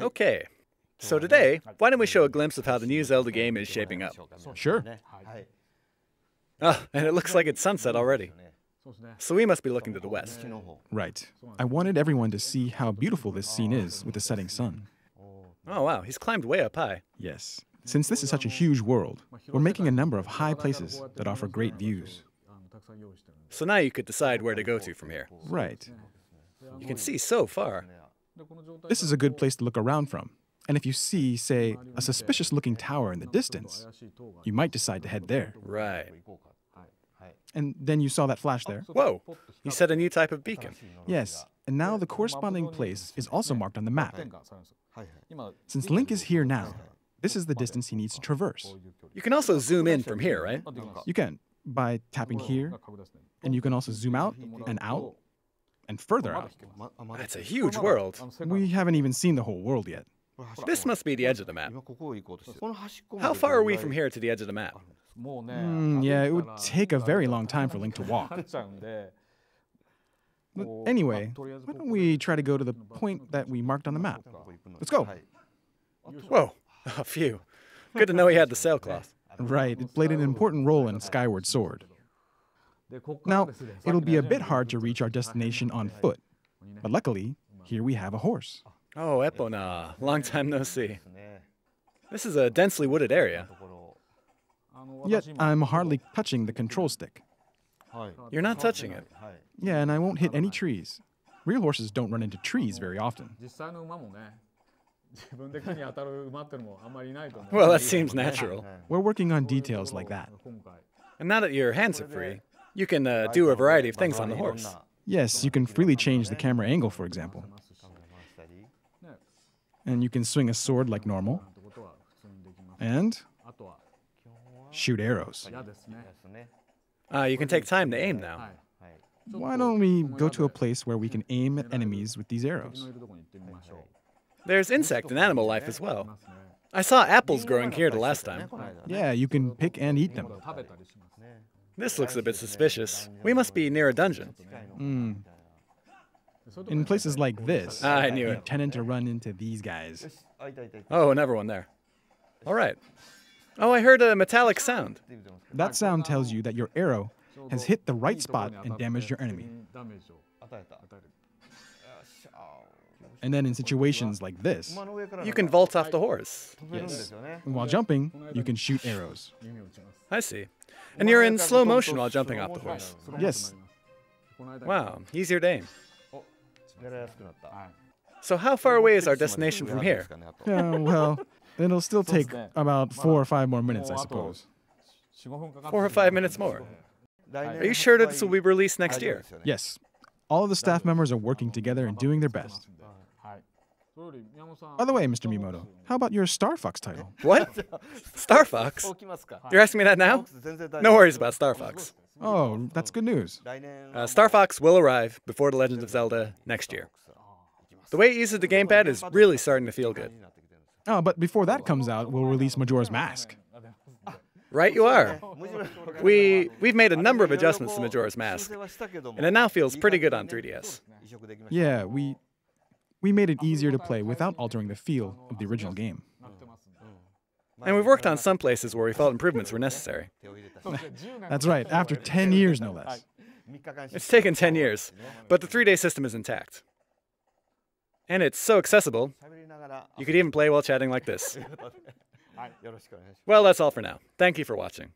Okay. So today, why don't we show a glimpse of how the new Zelda game is shaping up? Sure. Oh, and it looks like it's sunset already. So we must be looking to the west. Right. I wanted everyone to see how beautiful this scene is with the setting sun. Oh wow, he's climbed way up high. Yes. Since this is such a huge world, we're making a number of high places that offer great views. So now you could decide where to go to from here. Right. You can see so far. This is a good place to look around from. And if you see, say, a suspicious looking tower in the distance, you might decide to head there. Right. And then you saw that flash there? Whoa, he set a new type of beacon. Yes. And now the corresponding place is also marked on the map. Since Link is here now, this is the distance he needs to traverse. You can also zoom in from here, right? You can by tapping here, and you can also zoom out and out and further out. That's a huge world. We haven't even seen the whole world yet. This must be the edge of the map. How far are we from here to the edge of the map? Mm, yeah, it would take a very long time for Link to walk. But anyway, why don't we try to go to the point that we marked on the map? Let's go. Whoa, a few. Good to know he had the sailcloth. Right, it played an important role in Skyward Sword. Now, it'll be a bit hard to reach our destination on foot, but luckily, here we have a horse. Oh, Epona, long time no see. This is a densely wooded area. Yet, I'm hardly touching the control stick. You're not touching it. Yeah, and I won't hit any trees. Real horses don't run into trees very often. Well, that seems natural. We're working on details like that. And now that your hands are free, you can uh, do a variety of things on the horse. Yes, you can freely change the camera angle, for example. And you can swing a sword like normal. And shoot arrows. Uh, you can take time to aim now. Why don't we go to a place where we can aim at enemies with these arrows? There's insect and animal life as well. I saw apples growing here the last time. Yeah, you can pick and eat them. This looks a bit suspicious. We must be near a dungeon. In places like this, Ah, I knew you it. tend to run into these guys. Oh, another one there. All right. Oh, I heard a metallic sound. That sound tells you that your arrow has hit the right spot and damaged your enemy. And then in situations like this, You can vault off the horse. yes, while jumping, you can shoot arrows. I see. And you're in slow motion while jumping off the horse. Yes, Wow, easier to aim. So how far away is our destination from here? yeah, well, it'll still take about four or five more minutes, I suppose. Four or five minutes more. Are you sure that this will be released next year? Yes, all of the staff members are working together and doing their best. By the way, Mr. Miyamoto, how about your Star Fox title? What? Star Fox? You're asking me that now? No worries about Star Fox. Oh, that's good news. Uh, Star Fox will arrive before The Legend of Zelda next year. The way it uses the gamepad is really starting to feel good. Oh, but before that comes out, we'll release Majora's Mask. Right, you are. We we've made a number of adjustments to Majora's Mask, and it now feels pretty good on 3DS. Yeah, we we made it easier to play without altering the feel of the original game. Oh. And we've worked on some places where we felt improvements were necessary. That's right, after 10 years no less. It's taken 10 years, but the 3-day system is intact. And it's so accessible, you could even play while chatting like this. Well, that's all for now. Thank you for watching.